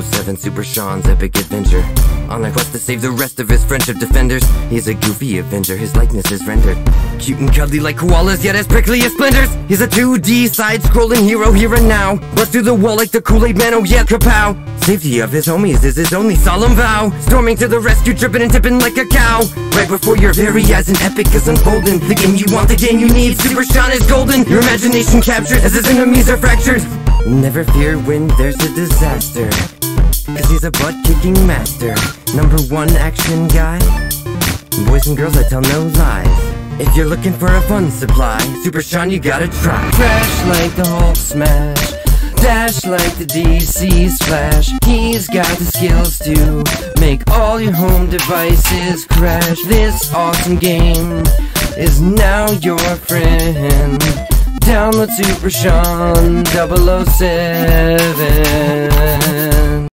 007 Super Sean's epic adventure. On a quest to save the rest of his friendship defenders. He's a goofy avenger, his likeness is rendered. Cute and cuddly like koalas, yet as prickly as splinters. He's a 2D side-scrolling hero here and now. Bust through the wall like the Kool-Aid man, oh yeah, kapow! Safety of his homies is his only solemn vow. Storming to the rescue, tripping and tipping like a cow. Right before your very eyes, an epic is unfolding. The game you want, the game you need. Super Sean is golden. Your imagination captured as his enemies are fractured. Never fear when there's a disaster. Cause he's a butt kicking master. Number one action guy. Boys and girls, I tell no lies. If you're looking for a fun supply, Super Sean, you gotta try. Crash like the Hulk smash. Dash like the DC's Flash. He's got the skills to make all your home devices crash. This awesome game is now your friend. Download Super Sean 007.